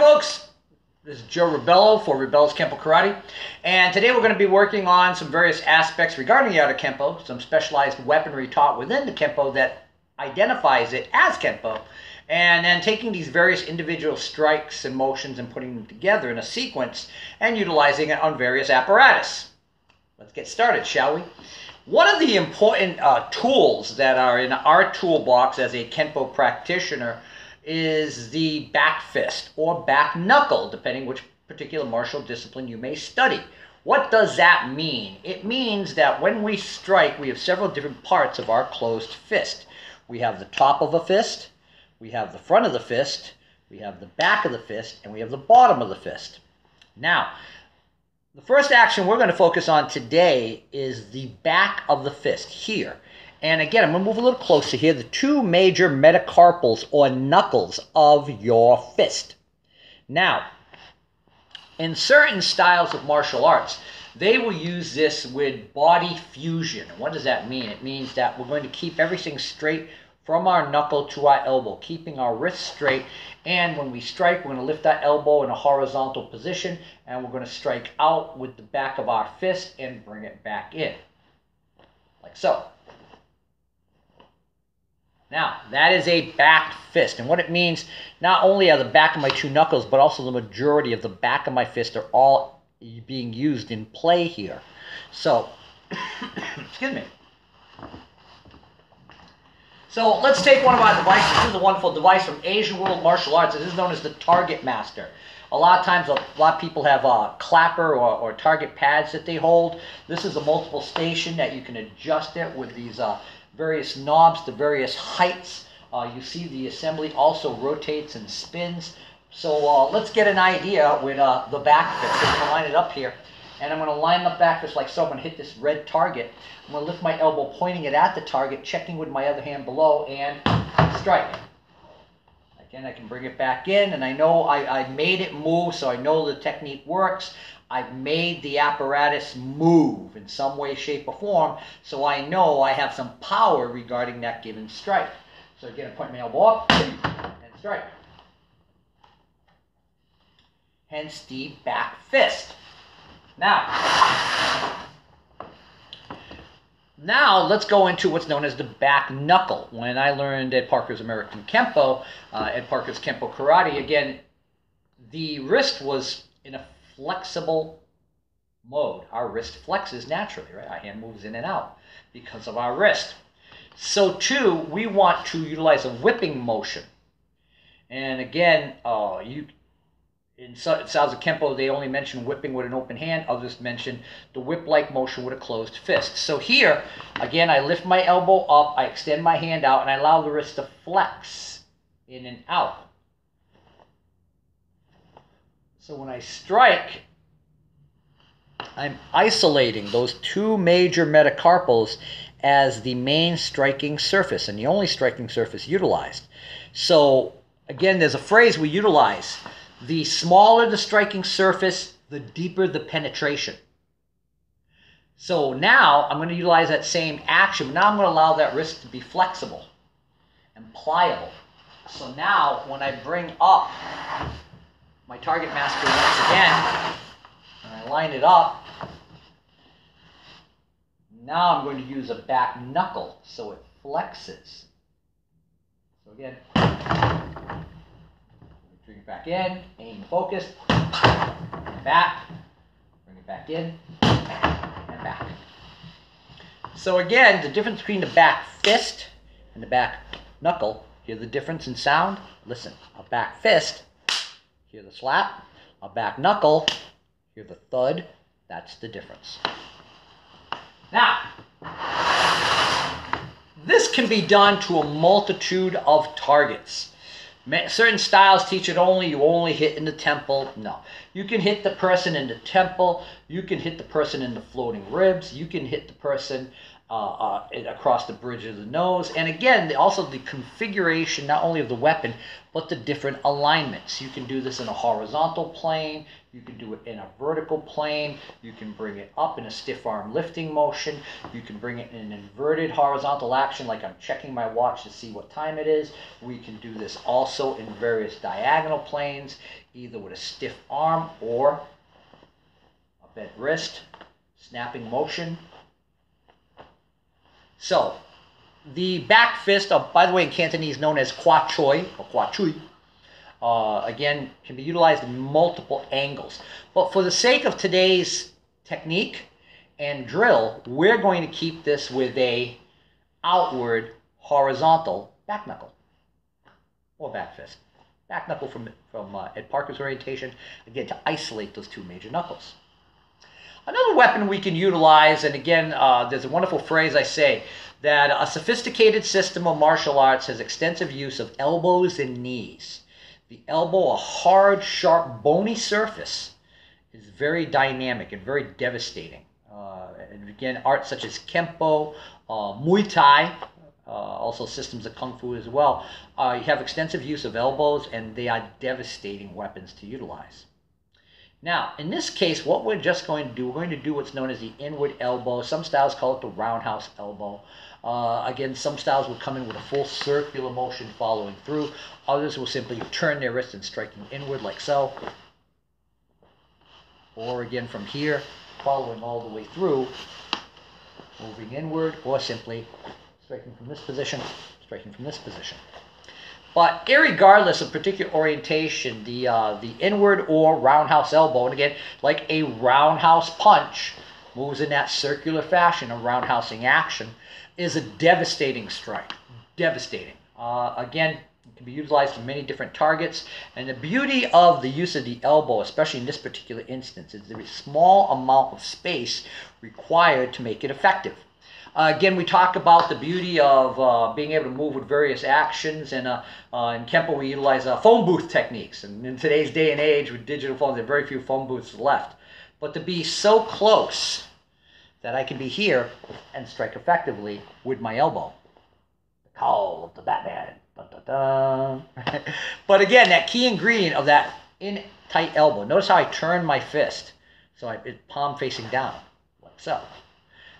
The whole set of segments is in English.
folks. This is Joe Rebelo for Rebelo's Kempo Karate. And today we're going to be working on some various aspects regarding the art of Kempo, some specialized weaponry taught within the Kempo that identifies it as Kempo, and then taking these various individual strikes and motions and putting them together in a sequence and utilizing it on various apparatus. Let's get started, shall we? One of the important uh, tools that are in our toolbox as a Kempo practitioner is the back fist or back knuckle, depending which particular martial discipline you may study. What does that mean? It means that when we strike, we have several different parts of our closed fist. We have the top of a fist, we have the front of the fist, we have the back of the fist, and we have the bottom of the fist. Now, the first action we're going to focus on today is the back of the fist here. And again, I'm going to move a little closer here. The two major metacarpals or knuckles of your fist. Now, in certain styles of martial arts, they will use this with body fusion. What does that mean? It means that we're going to keep everything straight from our knuckle to our elbow, keeping our wrist straight. And when we strike, we're going to lift that elbow in a horizontal position, and we're going to strike out with the back of our fist and bring it back in, like so. Now, that is a back fist. And what it means, not only are the back of my two knuckles, but also the majority of the back of my fist are all being used in play here. So, excuse me. So let's take one of our devices. This is a wonderful device from Asian World Martial Arts. This is known as the Target Master. A lot of times, a lot of people have a clapper or, or target pads that they hold. This is a multiple station that you can adjust it with these uh, various knobs to various heights. Uh, you see the assembly also rotates and spins. So uh, let's get an idea with uh, the back fist. So going to line it up here. And I'm going to line the back fist like so. I'm going to hit this red target. I'm going to lift my elbow, pointing it at the target, checking with my other hand below, and strike. Again, I can bring it back in, and I know I, I made it move, so I know the technique works. I've made the apparatus move in some way, shape, or form, so I know I have some power regarding that given strike. So again, I point my elbow up and strike. Hence the back fist. Now, now let's go into what's known as the back knuckle. When I learned Ed Parker's American Kempo, uh, Ed Parker's Kempo Karate, again, the wrist was in a flexible mode. Our wrist flexes naturally, right? Our hand moves in and out because of our wrist. So too, we want to utilize a whipping motion. And again, uh, you in of Kempo, they only mention whipping with an open hand. Others mention the whip-like motion with a closed fist. So here, again, I lift my elbow up, I extend my hand out, and I allow the wrist to flex in and out. So when I strike, I'm isolating those two major metacarpals as the main striking surface and the only striking surface utilized. So again, there's a phrase we utilize. The smaller the striking surface, the deeper the penetration. So now I'm going to utilize that same action, but now I'm going to allow that wrist to be flexible and pliable. So now when I bring up my target master once again, and I line it up. Now I'm going to use a back knuckle so it flexes. So again, it back in, aim focused, back, bring it back in, and back. So again, the difference between the back fist and the back knuckle, hear the difference in sound? Listen, a back fist Hear the slap, a back knuckle, hear the thud. That's the difference. Now, this can be done to a multitude of targets. Certain styles teach it only, you only hit in the temple. No. You can hit the person in the temple. You can hit the person in the floating ribs. You can hit the person uh, uh, across the bridge of the nose. And again, also the configuration not only of the weapon, but the different alignments. You can do this in a horizontal plane, you can do it in a vertical plane, you can bring it up in a stiff arm lifting motion, you can bring it in an inverted horizontal action like I'm checking my watch to see what time it is. We can do this also in various diagonal planes, either with a stiff arm or a bent wrist, snapping motion, so, the back fist, by the way, in Cantonese known as kwa choi or kwa chui, uh, again, can be utilized in multiple angles. But for the sake of today's technique and drill, we're going to keep this with a outward horizontal back knuckle or back fist. Back knuckle from, from uh, Ed Parker's orientation, again, to isolate those two major knuckles. Another weapon we can utilize, and again, uh, there's a wonderful phrase I say, that a sophisticated system of martial arts has extensive use of elbows and knees. The elbow, a hard, sharp, bony surface, is very dynamic and very devastating. Uh, and again, arts such as Kempo, uh, Muay Thai, also systems of Kung Fu as well, uh, you have extensive use of elbows and they are devastating weapons to utilize. Now, in this case, what we're just going to do, we're going to do what's known as the inward elbow. Some styles call it the roundhouse elbow. Uh, again, some styles will come in with a full circular motion following through. Others will simply turn their wrist and striking inward like so. Or again from here, following all the way through, moving inward, or simply striking from this position, striking from this position. But regardless of particular orientation, the uh, the inward or roundhouse elbow, and again, like a roundhouse punch, moves in that circular fashion, a roundhousing action, is a devastating strike. Devastating. Uh, again, it can be utilized for many different targets. And the beauty of the use of the elbow, especially in this particular instance, is the small amount of space required to make it effective. Uh, again, we talk about the beauty of uh, being able to move with various actions, and uh, uh in Kempo we utilize uh, phone booth techniques. And in today's day and age with digital phones, there are very few phone booths left. But to be so close that I can be here and strike effectively with my elbow. The call of the Batman. but again, that key ingredient of that in tight elbow. Notice how I turn my fist. So I it palm facing down, like so.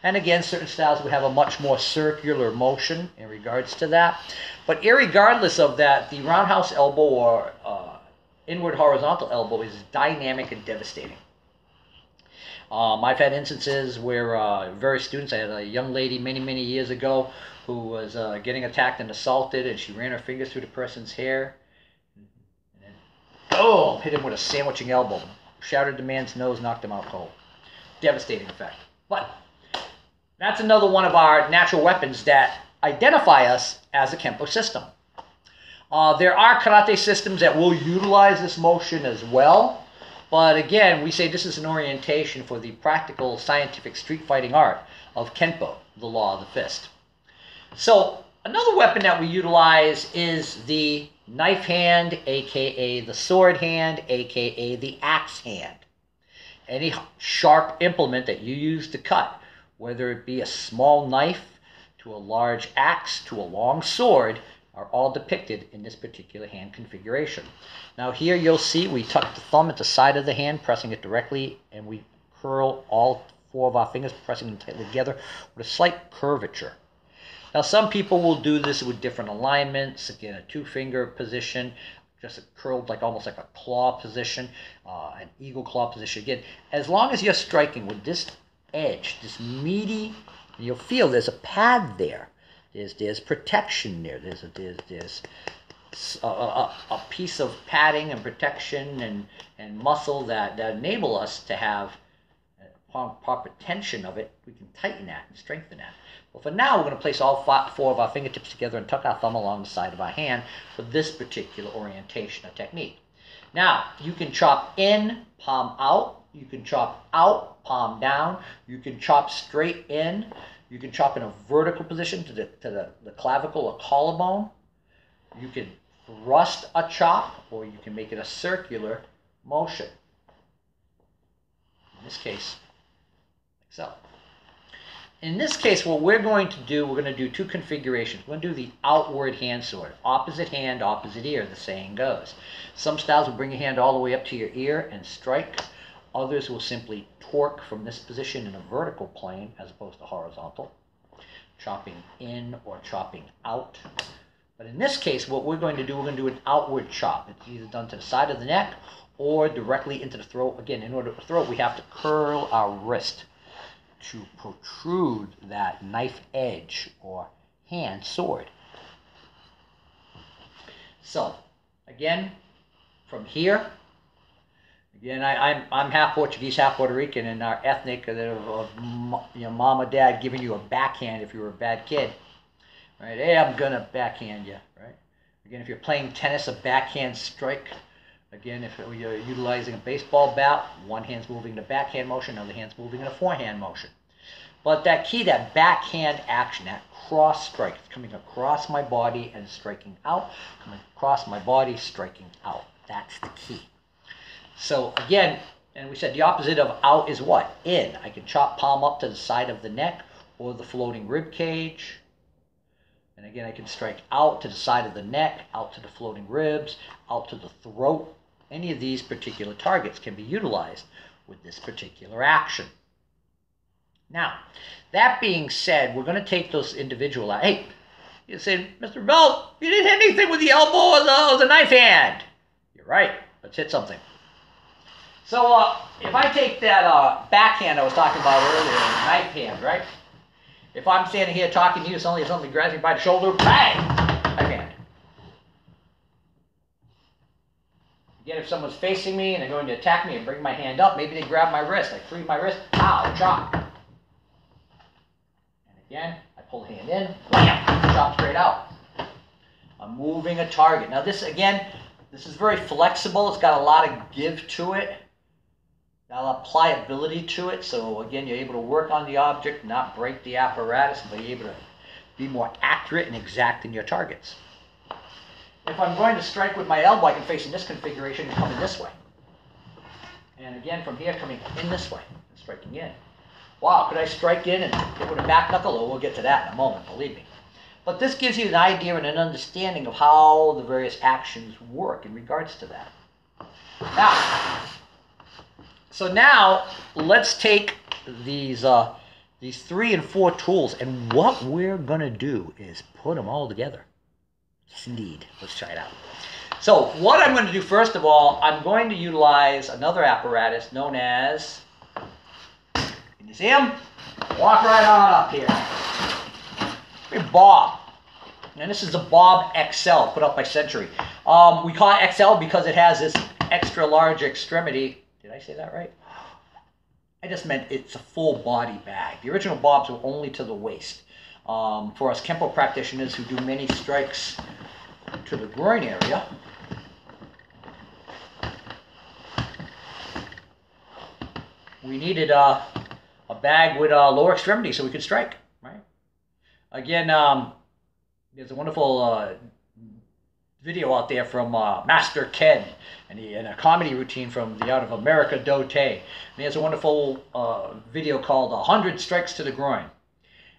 And again, certain styles would have a much more circular motion in regards to that. But regardless of that, the roundhouse elbow or uh, inward horizontal elbow is dynamic and devastating. Um, I've had instances where uh, various students, I had a young lady many, many years ago who was uh, getting attacked and assaulted, and she ran her fingers through the person's hair. And then, boom, hit him with a sandwiching elbow. Shattered the man's nose, knocked him out cold. Devastating effect. But that's another one of our natural weapons that identify us as a Kempo system. Uh, there are karate systems that will utilize this motion as well, but again, we say this is an orientation for the practical scientific street fighting art of Kenpo, the law of the fist. So another weapon that we utilize is the knife hand, aka the sword hand, aka the axe hand. Any sharp implement that you use to cut whether it be a small knife to a large axe to a long sword, are all depicted in this particular hand configuration. Now here you'll see we tuck the thumb at the side of the hand, pressing it directly, and we curl all four of our fingers, pressing them tightly together with a slight curvature. Now some people will do this with different alignments, again a two finger position, just a curled like almost like a claw position, uh, an eagle claw position. Again, as long as you're striking with this edge, this meaty, you'll feel there's a pad there. There's, there's protection there. There's, a, there's, there's a, a, a piece of padding and protection and, and muscle that, that enable us to have uh, proper tension of it, we can tighten that and strengthen that. Well, for now, we're going to place all five, four of our fingertips together and tuck our thumb along the side of our hand for this particular orientation or technique. Now, you can chop in, palm out, you can chop out, palm down. You can chop straight in. You can chop in a vertical position to the, to the, the clavicle or collarbone. You can thrust a chop or you can make it a circular motion. In this case, like so. in this case, what we're going to do, we're going to do two configurations. We're going to do the outward hand sword, opposite hand, opposite ear, the saying goes. Some styles will bring your hand all the way up to your ear and strike. Others will simply torque from this position in a vertical plane as opposed to horizontal, chopping in or chopping out. But in this case, what we're going to do, we're going to do an outward chop. It's either done to the side of the neck or directly into the throat. Again, in order to throat, we have to curl our wrist to protrude that knife edge or hand sword. So, again, from here, again, I, I'm, I'm half Portuguese, half Puerto Rican, and our ethnic uh, of, of you know, mom or dad giving you a backhand if you were a bad kid. Right? Hey, I'm gonna backhand you. Right? Again, if you're playing tennis, a backhand strike. Again, if you're uh, utilizing a baseball bat, one hand's moving in a backhand motion, other hand's moving in a forehand motion. But that key, that backhand action, that cross strike, it's coming across my body and striking out, coming across my body, striking out. That's the key. So again, and we said the opposite of out is what? In. I can chop palm up to the side of the neck or the floating rib cage. And again, I can strike out to the side of the neck, out to the floating ribs, out to the throat, any of these particular targets can be utilized with this particular action. Now, that being said, we're going to take those individual. Hey, you say, Mr. Bell, you didn't hit anything with the elbow or the, or the knife hand. You're right. Let's hit something. So uh, if I take that uh, backhand I was talking about earlier, knife hand, right? If I'm standing here talking to you, suddenly somebody grabs me by the shoulder, bang, knife hand. Again, if someone's facing me and they're going to attack me and bring my hand up, maybe they grab my wrist. I free my wrist, pow, chop. And again, I pull the hand in, bam, chop straight out. I'm moving a target. Now this, again, this is very flexible. It's got a lot of give to it. Got a lot of pliability to it. So again, you're able to work on the object, not break the apparatus, but you're able to be more accurate and exact in your targets. If I'm going to strike with my elbow, I can face in this configuration and come in this way. And again, from here, coming in this way, and striking in. Wow, could I strike in and hit with a back knuckle? Oh, we'll get to that in a moment, believe me. But this gives you an idea and an understanding of how the various actions work in regards to that. Now, so now let's take these uh, these three and four tools, and what we're gonna do is put them all together. Yes, Indeed. Let's try it out. So what I'm going to do first of all, I'm going to utilize another apparatus known as, can you see him? Walk right on up here. Bob. And this is the Bob XL put up by Century. Um, we call it XL because it has this extra large extremity. Did I say that right? I just meant it's a full body bag. The original Bobs were only to the waist. Um, for us Kempo practitioners who do many strikes to the groin area. We needed uh, a bag with a lower extremity so we could strike, right? Again, um, there's a wonderful uh, video out there from uh, Master Ken and, he, and, a comedy routine from the Out of Ameri-Do-Te. And he has a wonderful uh, video called 100 Strikes to the Groin.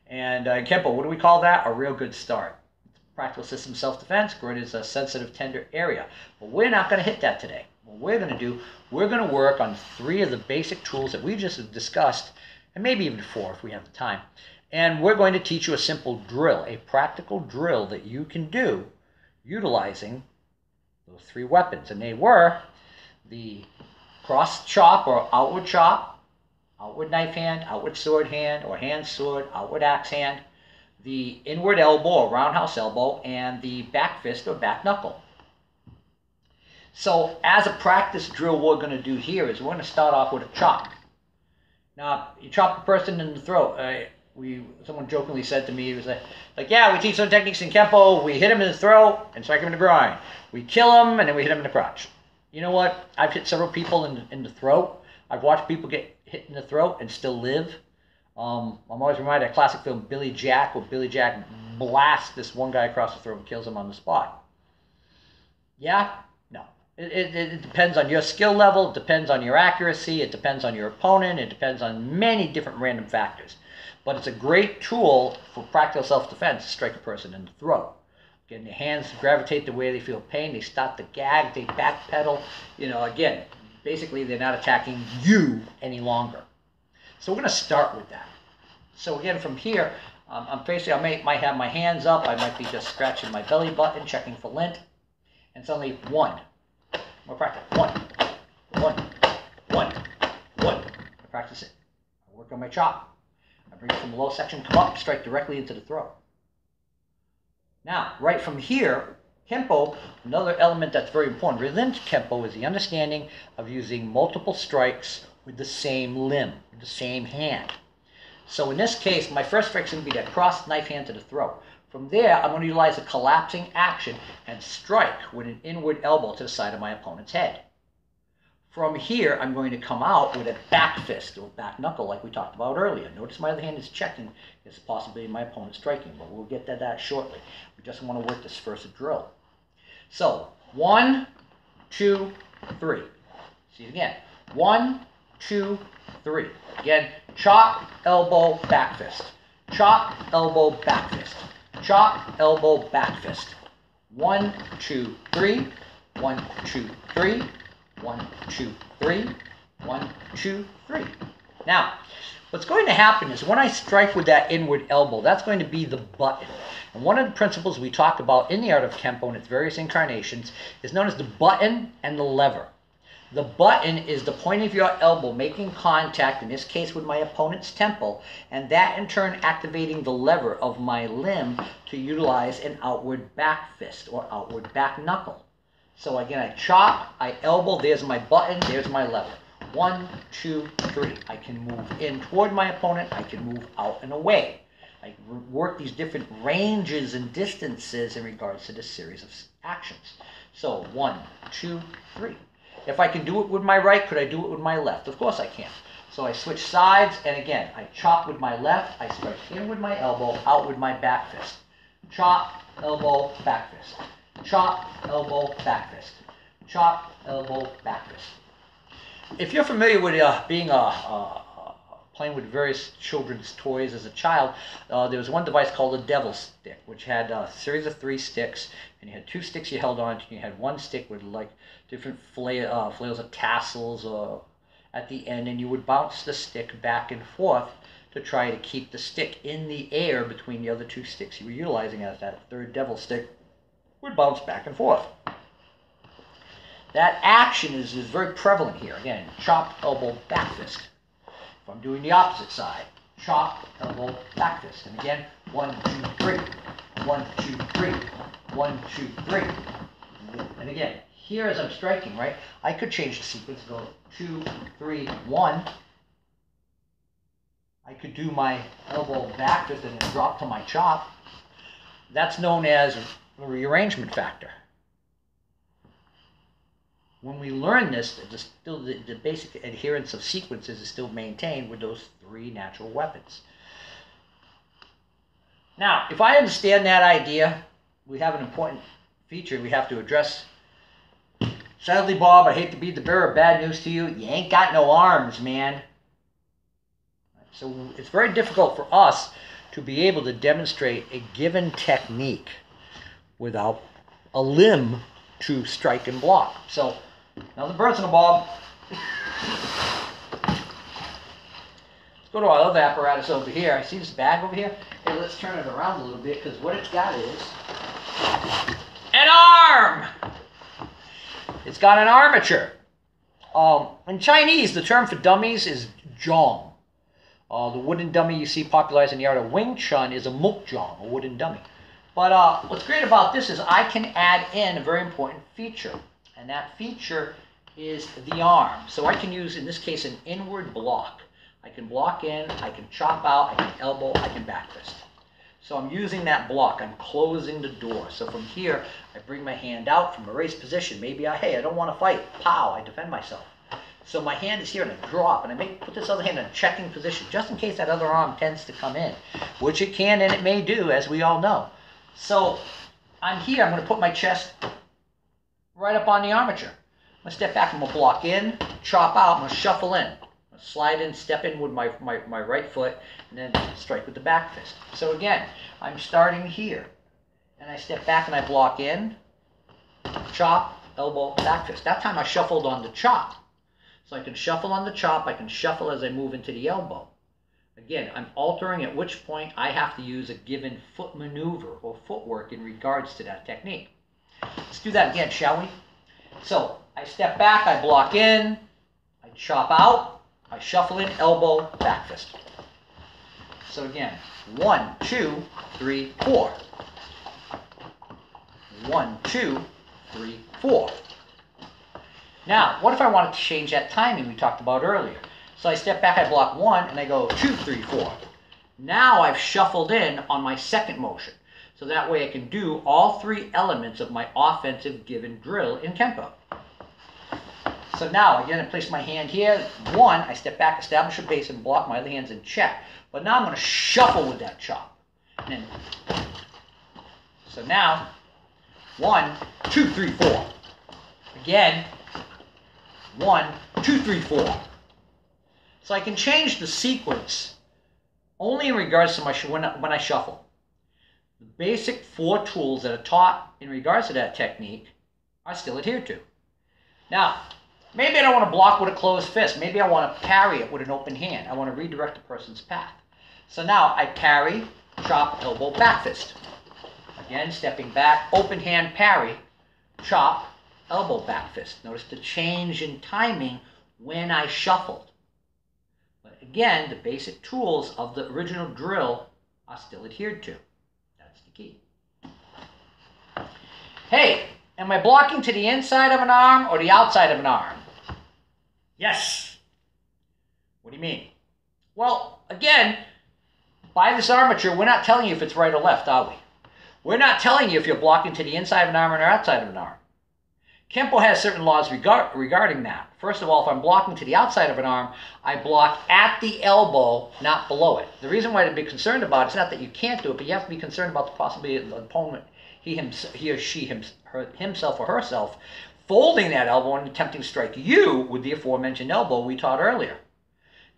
And uh, Kempo, what do we call that? A real good start. Practical system self-defense, groin is a sensitive, tender area. But we're not going to hit that today. What we're going to do, we're going to work on three of the basic tools that we just discussed, and maybe even four if we have the time. And we're going to teach you a simple drill, a practical drill that you can do utilizing those three weapons. And they were the cross chop or outward chop, outward knife hand, outward sword hand, or hand sword, outward axe hand, the inward elbow or roundhouse elbow, and the back fist or back knuckle. So as a practice drill, what we're going to do here is we're going to start off with a chop. Now, you chop a person in the throat. Uh, we someone jokingly said to me, he was like, like, yeah, we teach some techniques in Kempo. We hit him in the throat and strike him in the groin. We kill him and then we hit him in the crotch. You know what? I've hit several people in, in the throat. I've watched people get hit in the throat and still live. Um, I'm always reminded of a classic film Billy Jack, where Billy Jack blasts this one guy across the throat and kills him on the spot. Yeah, no. It, it, it depends on your skill level, it depends on your accuracy, it depends on your opponent, it depends on many different random factors. But it's a great tool for practical self-defense to strike a person in the throat. Again, the hands gravitate the way they feel pain. They stop the gag. They backpedal. You know, again, basically they're not attacking you any longer. So we're going to start with that. So again, from here, um, I'm facing, I may, might have my hands up. I might be just scratching my belly button, checking for lint. And suddenly, one. More practice. One, one, one, one. I practice it. I work on my chop. It from the low section, come up, strike directly into the throat. Now, right from here, Kempo, another element that's very important within Kempo is the understanding of using multiple strikes with the same limb, the same hand. So in this case, my first strike is going to be that cross knife hand to the throat. From there, I'm going to utilize a collapsing action and strike with an inward elbow to the side of my opponent's head. From here, I'm going to come out with a back fist or back knuckle like we talked about earlier. Notice my other hand is checking. It's possibly my opponent striking, but we'll get to that shortly. We just want to work this first drill. So, one, two, three. See it again. One, two, three. Again, chop, elbow, back fist. Chop, elbow, back fist. Chop, elbow, back fist. One, two, three. One, two, three. One, two, three. One, two, three. Now, what's going to happen is when I strike with that inward elbow, that's going to be the button. And one of the principles we talk about in the art of Kempo and its various incarnations is known as the button and the lever. The button is the point of your elbow making contact, in this case with my opponent's temple, and that in turn activating the lever of my limb to utilize an outward back fist or outward back knuckle. So again, I chop, I elbow, there's my button, there's my lever. One, two, three. I can move in toward my opponent, I can move out and away. I work these different ranges and distances in regards to this series of actions. So one, two, three. If I can do it with my right, could I do it with my left? Of course I can. So I switch sides, and again, I chop with my left, I strike in with my elbow, out with my back fist. Chop, elbow, back fist. Chop, elbow, back fist. Chop, elbow, back fist. If you're familiar with uh, being a, a, playing with various children's toys as a child, uh, there was one device called a devil stick, which had a series of three sticks, and you had two sticks you held on to. You had one stick with like different uh, flails of tassels uh, at the end, and you would bounce the stick back and forth to try to keep the stick in the air between the other two sticks you were utilizing as that third devil stick would bounce back and forth. That action is, is very prevalent here. Again, chop, elbow, back fist. If I'm doing the opposite side, chop, elbow, back fist. And again, one, two, three. One, two, three. One, two, three. And again, here as I'm striking, right, I could change the sequence, go two, three, one. I could do my elbow back fist and then drop to my chop. That's known as the rearrangement factor. When we learn this, still the, the basic adherence of sequences is still maintained with those three natural weapons. Now, if I understand that idea, we have an important feature we have to address. Sadly, Bob, I hate to be the bearer of bad news to you. You ain't got no arms, man. So it's very difficult for us to be able to demonstrate a given technique without a limb to strike and block. So now the bob. Let's go to our other apparatus over here. I see this bag over here. Hey, let's turn it around a little bit because what it's got is an arm. It's got an armature. Um, in Chinese, the term for dummies is zhong. Uh, the wooden dummy you see popularized in the art of Wing Chun is a mukzhong, a wooden dummy. But uh, what's great about this is I can add in a very important feature and that feature is the arm. So I can use, in this case, an inward block. I can block in, I can chop out, I can elbow, I can back fist. So I'm using that block. I'm closing the door. So from here, I bring my hand out from a raised position. Maybe I, hey, I don't want to fight. Pow, I defend myself. So my hand is here and I drop and I may put this other hand in a checking position just in case that other arm tends to come in, which it can and it may do, as we all know. So I'm here. I'm going to put my chest right up on the armature. I'm going to step back, I'm going to block in, chop out, I'm going to shuffle in. To slide in, step in with my, my, my right foot, and then strike with the back fist. So again, I'm starting here, and I step back and I block in, chop, elbow, back fist. That time I shuffled on the chop. So I can shuffle on the chop, I can shuffle as I move into the elbow. Again, I'm altering at which point I have to use a given foot maneuver or footwork in regards to that technique. Let's do that again, shall we? So I step back, I block in, I chop out, I shuffle in, elbow, back fist. So again, one, two, three, four. One, two, three, four. Now, what if I wanted to change that timing we talked about earlier? So I step back, I block one, and I go two, three, four. Now I've shuffled in on my second motion. So that way I can do all three elements of my offensive given drill in Kempo. So now, again, I place my hand here. One, I step back, establish a base, and block my other hands in check. But now I'm going to shuffle with that chop. And so now, one, two, three, four. Again, one, two, three, four. So I can change the sequence only in regards to my when I, when I shuffle. The basic four tools that are taught in regards to that technique are still adhered to. Now, maybe I don't want to block with a closed fist. Maybe I want to parry it with an open hand. I want to redirect the person's path. So now I parry, chop, elbow, back fist. Again, stepping back, open hand parry, chop, elbow, back fist. Notice the change in timing when I shuffled. Again, the basic tools of the original drill are still adhered to. That's the key. Hey, am I blocking to the inside of an arm or the outside of an arm? Yes. What do you mean? Well, again, by this armature, we're not telling you if it's right or left, are we? We're not telling you if you're blocking to the inside of an arm or outside of an arm. Kempo has certain laws regard, regarding that. First of all, if I'm blocking to the outside of an arm, I block at the elbow, not below it. The reason why to be concerned about it is not that you can't do it, but you have to be concerned about the possibility of the opponent, he, him, he or she himself or herself, folding that elbow and attempting to strike you with the aforementioned elbow we taught earlier.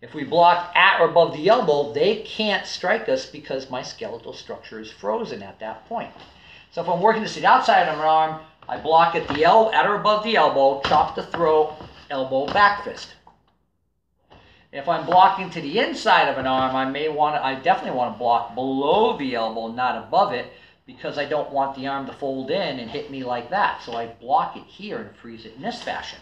If we block at or above the elbow, they can't strike us because my skeletal structure is frozen at that point. So if I'm working to the outside of an arm, I block at the el at or above the elbow, chop the throat, elbow back fist. If I'm blocking to the inside of an arm, I may want to, I definitely want to block below the elbow, not above it, because I don't want the arm to fold in and hit me like that. So I block it here and freeze it in this fashion.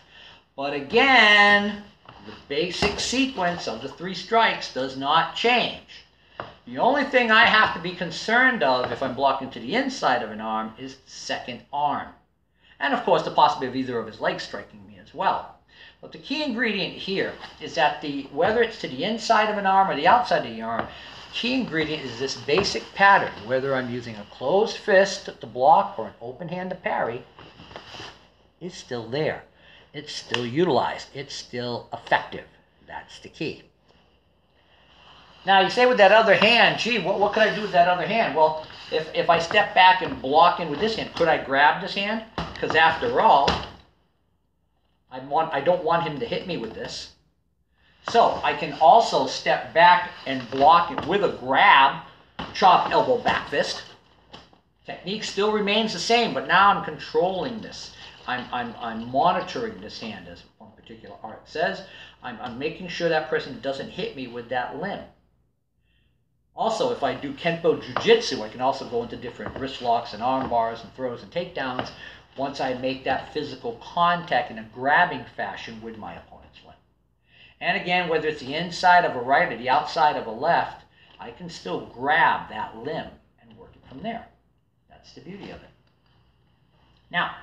But again, the basic sequence of the three strikes does not change. The only thing I have to be concerned of if I'm blocking to the inside of an arm is second arm. And of course, the possibility of either of his legs striking me as well. But the key ingredient here is that the whether it's to the inside of an arm or the outside of the arm, key ingredient is this basic pattern. Whether I'm using a closed fist to block or an open hand to parry, is still there. It's still utilized. It's still effective. That's the key. Now you say with that other hand, gee, what, what could I do with that other hand? Well, if, if I step back and block in with this hand, could I grab this hand? Because after all, I, want, I don't want him to hit me with this. So I can also step back and block it with a grab, chop, elbow, back fist. Technique still remains the same, but now I'm controlling this. I'm, I'm, I'm monitoring this hand, as one particular art says. I'm, I'm making sure that person doesn't hit me with that limb. Also, if I do Kenpo Jiu-Jitsu, I can also go into different wrist locks and arm bars and throws and takedowns once I make that physical contact in a grabbing fashion with my opponent's limb. And again, whether it's the inside of a right or the outside of a left, I can still grab that limb and work it from there. That's the beauty of it. Now,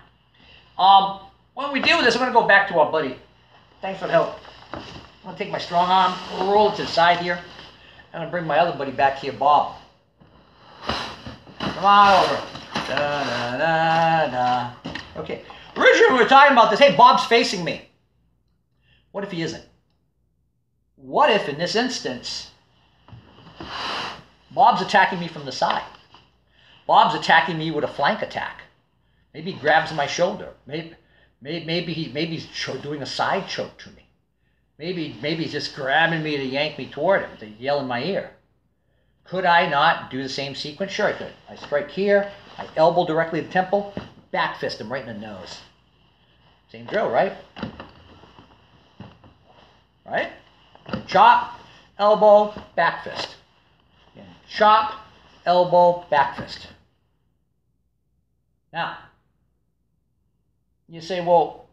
um, when we deal with this, I'm going to go back to our buddy. Thanks for the help. I'm going to take my strong arm, roll it to the side here. And I'm gonna bring my other buddy back here, Bob. Come on over. Da, da. Okay. Originally we were talking about this. Hey, Bob's facing me. What if he isn't? What if in this instance, Bob's attacking me from the side? Bob's attacking me with a flank attack. Maybe he grabs my shoulder. Maybe, maybe, maybe, he, maybe he's doing a side choke to me. Maybe maybe he's just grabbing me to yank me toward him, to yell in my ear. Could I not do the same sequence? Sure I could. I strike here, I elbow directly to the temple, back fist him right in the nose. Same drill, right? Right? Chop, elbow, back fist. Again, chop, elbow, back fist. Now, you say, well,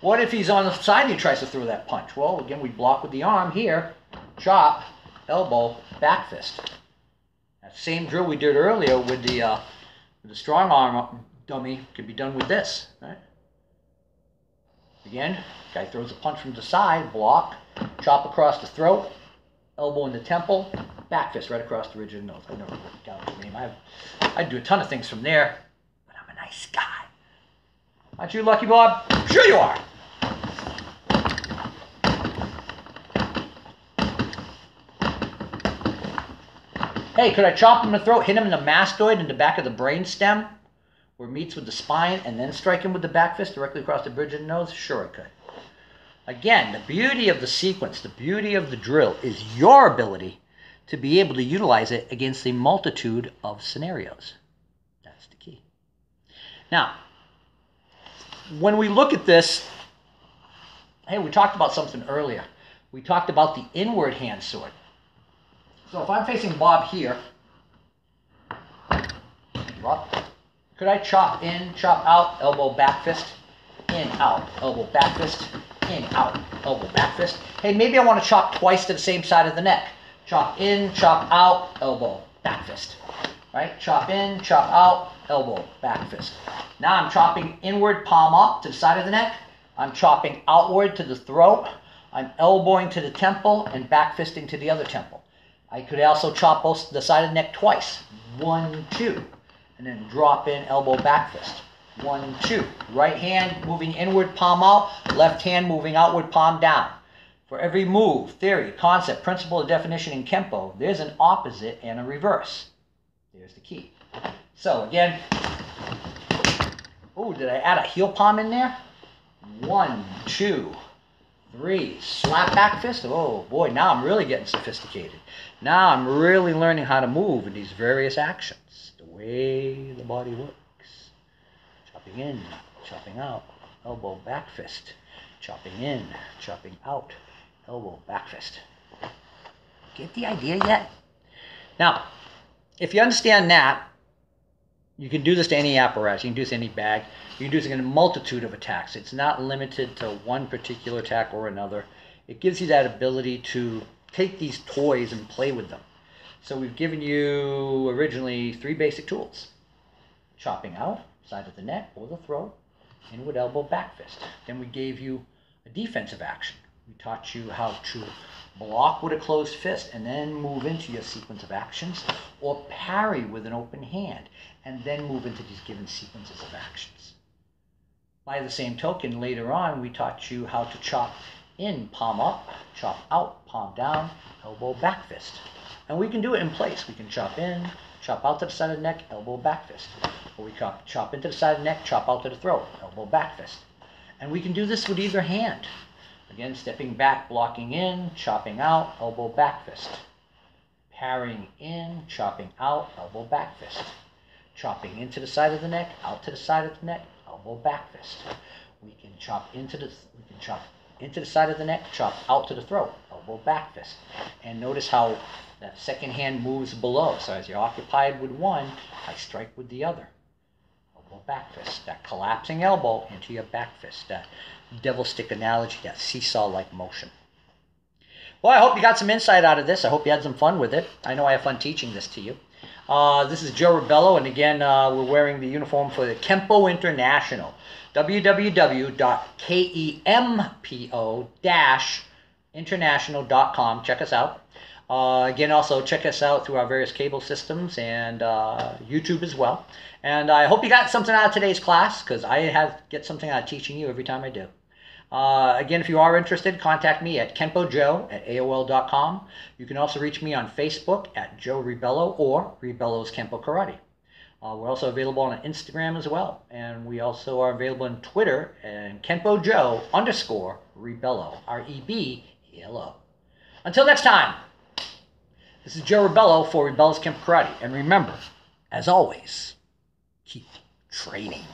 what if he's on the side and he tries to throw that punch? Well, again, we block with the arm here, chop, elbow, back fist. That same drill we did earlier with the, uh, the strong arm dummy can be done with this. Right? Again, guy throws a punch from the side, block, chop across the throat, elbow in the temple, back fist right across the ridge of the nose. I never out the name. I I do a ton of things from there, but I'm a nice guy. Aren't you lucky, Bob? Sure you are. Hey, could I chop him in the throat, hit him in the mastoid in the back of the brain stem, where it meets with the spine, and then strike him with the back fist directly across the bridge of the nose? Sure, I could. Again, the beauty of the sequence, the beauty of the drill is your ability to be able to utilize it against a multitude of scenarios. That's the key. Now, when we look at this, hey, we talked about something earlier. We talked about the inward hand sword. So if I'm facing Bob here, Bob, could I chop in, chop out, elbow back fist, in, out, elbow back fist, in, out, elbow back fist. Hey, maybe I want to chop twice to the same side of the neck. Chop in, chop out, elbow, back fist. Right? Chop in, chop out, elbow, back fist. Now I'm chopping inward, palm up to the side of the neck. I'm chopping outward to the throat. I'm elbowing to the temple and back fisting to the other temple. I could also chop both the side of the neck twice. One, two. And then drop in elbow back fist. One, two. Right hand moving inward, palm out. Left hand moving outward, palm down. For every move, theory, concept, principle, or definition in Kempo, there's an opposite and a reverse. There's the key. So again, oh, did I add a heel palm in there? One, two, three. Slap back fist. Oh boy, now I'm really getting sophisticated. Now I'm really learning how to move in these various actions, the way the body works. Chopping in, chopping out, elbow, back fist. Chopping in, chopping out, elbow, back fist. Get the idea yet? Now, if you understand that, you can do this to any apparatus. You can do this to any bag. You can do this in a multitude of attacks. It's not limited to one particular attack or another. It gives you that ability to take these toys and play with them. So we've given you originally three basic tools. Chopping out, side of the neck or the throat, inward elbow, back fist. Then we gave you a defensive action. We taught you how to block with a closed fist and then move into your sequence of actions or parry with an open hand and then move into these given sequences of actions. By the same token, later on, we taught you how to chop in, palm up, chop out, palm down, elbow back fist. And we can do it in place. We can chop in, chop out to the side of the neck, elbow back fist. Or we chop, chop into the side of the neck, chop out to the throat, elbow back fist. And we can do this with either hand. Again, stepping back, blocking in, chopping out, elbow back fist. Parrying in, chopping out, elbow back fist. Chopping into the side of the neck, out to the side of the neck, elbow back fist. We can chop into the, we can chop into the side of the neck, chop out to the throat, elbow back fist. And notice how that second hand moves below. So as you're occupied with one, I strike with the other. Elbow back fist. That collapsing elbow into your back fist. That devil stick analogy, that seesaw-like motion. Well, I hope you got some insight out of this. I hope you had some fun with it. I know I have fun teaching this to you. Uh, this is Joe Rebelo, and again, uh, we're wearing the uniform for the Kempo International www.kempo-international.com. Check us out. Uh, again, also check us out through our various cable systems and uh, YouTube as well. And I hope you got something out of today's class because I have get something out of teaching you every time I do. Uh, again, if you are interested, contact me at kenpojoe at AOL.com. You can also reach me on Facebook at Joe Rebelo or Rebelo's Kempo Karate. Uh, we're also available on Instagram as well. And we also are available on Twitter and Kenpo Joe underscore Rebelo. R E B E L O. Until next time, this is Joe Rebelo for Rebelo's Kempo Karate. And remember, as always, keep training.